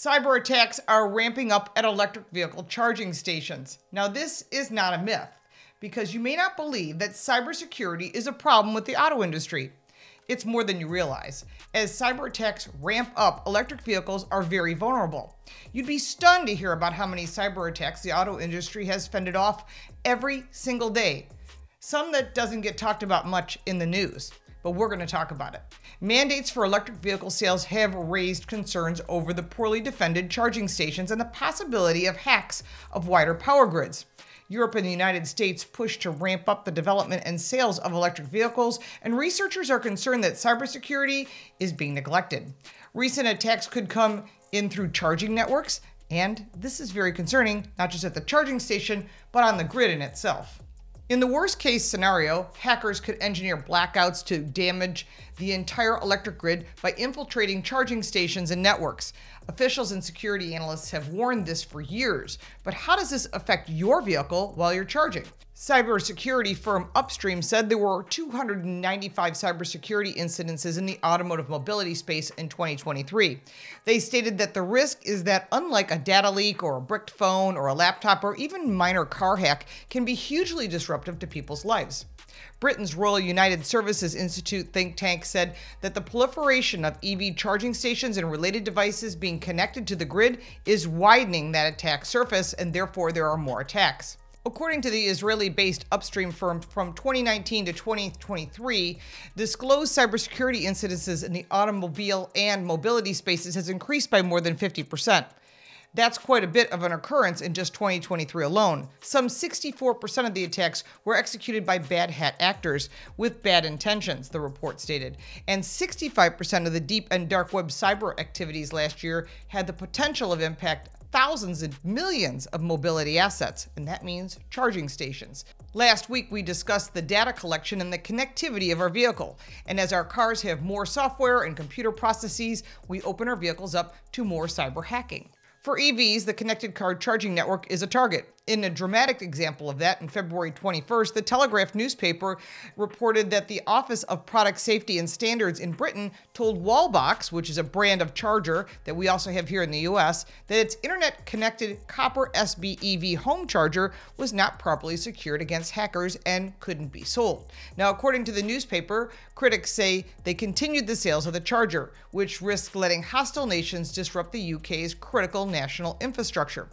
Cyber attacks are ramping up at electric vehicle charging stations. Now, this is not a myth because you may not believe that cybersecurity is a problem with the auto industry. It's more than you realize. As cyber attacks ramp up, electric vehicles are very vulnerable. You'd be stunned to hear about how many cyber attacks the auto industry has fended off every single day. Some that doesn't get talked about much in the news but we're going to talk about it. Mandates for electric vehicle sales have raised concerns over the poorly defended charging stations and the possibility of hacks of wider power grids. Europe and the United States push to ramp up the development and sales of electric vehicles, and researchers are concerned that cybersecurity is being neglected. Recent attacks could come in through charging networks, and this is very concerning, not just at the charging station, but on the grid in itself. In the worst case scenario, hackers could engineer blackouts to damage the entire electric grid by infiltrating charging stations and networks. Officials and security analysts have warned this for years, but how does this affect your vehicle while you're charging? Cybersecurity firm Upstream said there were 295 cybersecurity incidences in the automotive mobility space in 2023. They stated that the risk is that, unlike a data leak or a bricked phone or a laptop or even minor car hack, can be hugely disruptive to people's lives. Britain's Royal United Services Institute think tank said that the proliferation of EV charging stations and related devices being connected to the grid is widening that attack surface, and therefore there are more attacks. According to the Israeli based Upstream firm from 2019 to 2023, disclosed cybersecurity incidences in the automobile and mobility spaces has increased by more than 50%. That's quite a bit of an occurrence in just 2023 alone. Some 64% of the attacks were executed by black hat actors with bad intentions, the report stated. And 65% of the deep and dark web cyber activities last year had the potential of impact thousands and millions of mobility assets, and that means charging stations. Last week, we discussed the data collection and the connectivity of our vehicle. And as our cars have more software and computer processes, we open our vehicles up to more cyber hacking. For EVs, the connected car charging network is a target. In a dramatic example of that, in February 21st, the Telegraph newspaper reported that the Office of Product Safety and Standards in Britain told Wallbox, which is a brand of charger that we also have here in the US, that its internet connected copper SBEV home charger was not properly secured against hackers and couldn't be sold. Now, according to the newspaper, critics say they continued the sales of the charger, which risked letting hostile nations disrupt the UK's critical national infrastructure.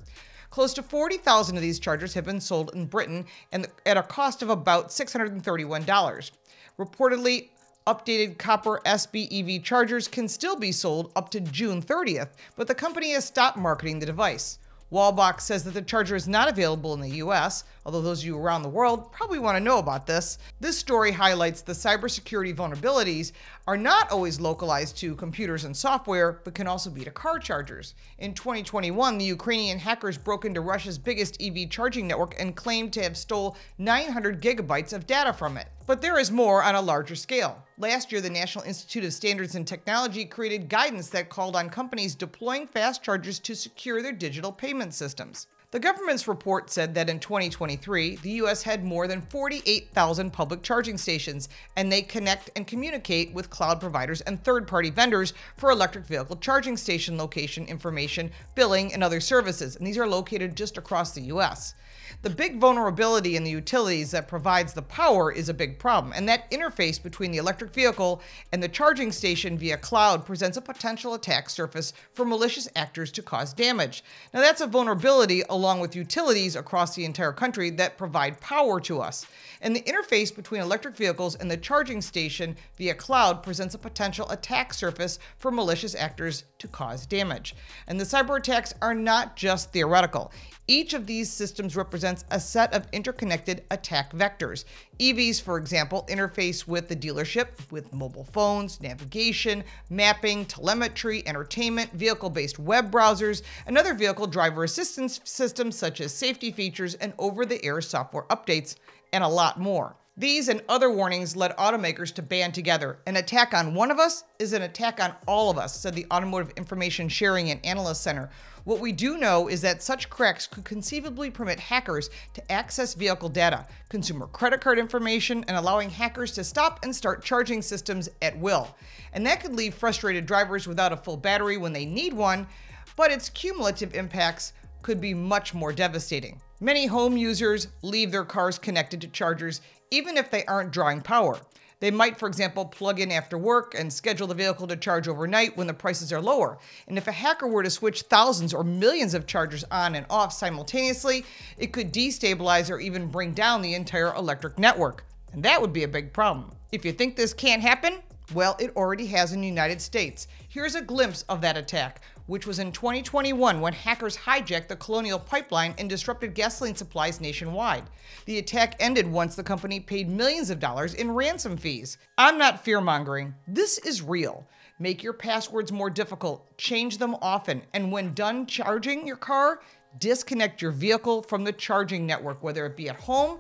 Close to 40,000 of these chargers have been sold in Britain and at a cost of about $631. Reportedly, updated copper SBEV chargers can still be sold up to June 30th, but the company has stopped marketing the device. Wallbox says that the charger is not available in the US, although those of you around the world probably want to know about this. This story highlights the cybersecurity vulnerabilities are not always localized to computers and software, but can also be to car chargers. In 2021, the Ukrainian hackers broke into Russia's biggest EV charging network and claimed to have stole 900 gigabytes of data from it. But there is more on a larger scale. Last year, the National Institute of Standards and Technology created guidance that called on companies deploying fast chargers to secure their digital payment systems. The government's report said that in 2023, the U.S. had more than 48,000 public charging stations, and they connect and communicate with cloud providers and third party vendors for electric vehicle charging station location information, billing, and other services. And these are located just across the U.S. The big vulnerability in the utilities that provides the power is a big problem, and that interface between the electric vehicle and the charging station via cloud presents a potential attack surface for malicious actors to cause damage. Now, that's a vulnerability along with utilities across the entire country that provide power to us. And the interface between electric vehicles and the charging station via cloud presents a potential attack surface for malicious actors to cause damage. And the cyber attacks are not just theoretical. Each of these systems represents a set of interconnected attack vectors. EVs, for example, interface with the dealership with mobile phones, navigation, mapping, telemetry, entertainment, vehicle based web browsers, and other vehicle driver assistance systems such as safety features and over the air software updates, and a lot more. These and other warnings led automakers to band together. An attack on one of us is an attack on all of us, said the Automotive Information Sharing and Analyst Center. What we do know is that such cracks could conceivably permit hackers to access vehicle data, consumer credit card information, and allowing hackers to stop and start charging systems at will. And that could leave frustrated drivers without a full battery when they need one, but its cumulative impacts could be much more devastating. Many home users leave their cars connected to chargers even if they aren't drawing power. They might, for example, plug in after work and schedule the vehicle to charge overnight when the prices are lower. And if a hacker were to switch thousands or millions of chargers on and off simultaneously, it could destabilize or even bring down the entire electric network. And that would be a big problem. If you think this can't happen, well, it already has in the United States. Here's a glimpse of that attack, which was in 2021 when hackers hijacked the Colonial Pipeline and disrupted gasoline supplies nationwide. The attack ended once the company paid millions of dollars in ransom fees. I'm not fear mongering, this is real. Make your passwords more difficult, change them often, and when done charging your car, disconnect your vehicle from the charging network, whether it be at home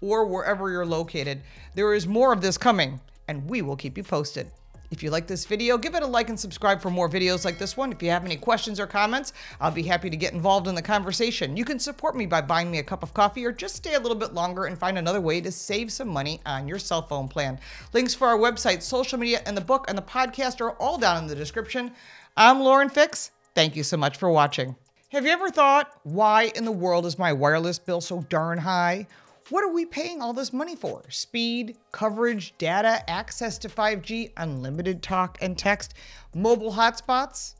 or wherever you're located. There is more of this coming and we will keep you posted. If you like this video, give it a like and subscribe for more videos like this one. If you have any questions or comments, I'll be happy to get involved in the conversation. You can support me by buying me a cup of coffee or just stay a little bit longer and find another way to save some money on your cell phone plan. Links for our website, social media, and the book and the podcast are all down in the description. I'm Lauren Fix. Thank you so much for watching. Have you ever thought, why in the world is my wireless bill so darn high? What are we paying all this money for? Speed, coverage, data, access to 5G, unlimited talk and text, mobile hotspots?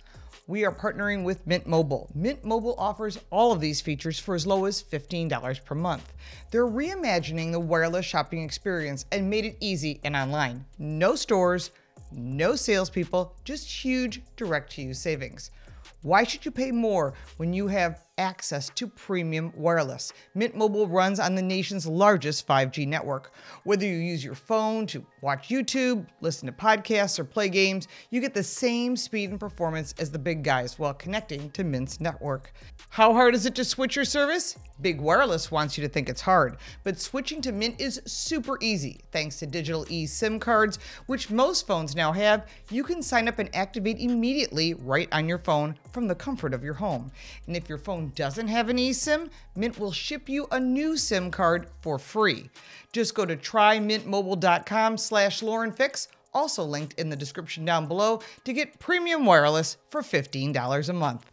We are partnering with Mint Mobile. Mint Mobile offers all of these features for as low as $15 per month. They're reimagining the wireless shopping experience and made it easy and online. No stores, no salespeople, just huge direct to you savings. Why should you pay more when you have access to premium wireless? Mint Mobile runs on the nation's largest 5G network. Whether you use your phone to watch YouTube, listen to podcasts, or play games, you get the same speed and performance as the big guys while connecting to Mint's network. How hard is it to switch your service? Big Wireless wants you to think it's hard, but switching to Mint is super easy. Thanks to digital eSIM cards, which most phones now have, you can sign up and activate immediately right on your phone from the comfort of your home. And if your doesn't have an eSIM, Mint will ship you a new SIM card for free. Just go to trymintmobile.com slash laurenfix, also linked in the description down below, to get premium wireless for $15 a month.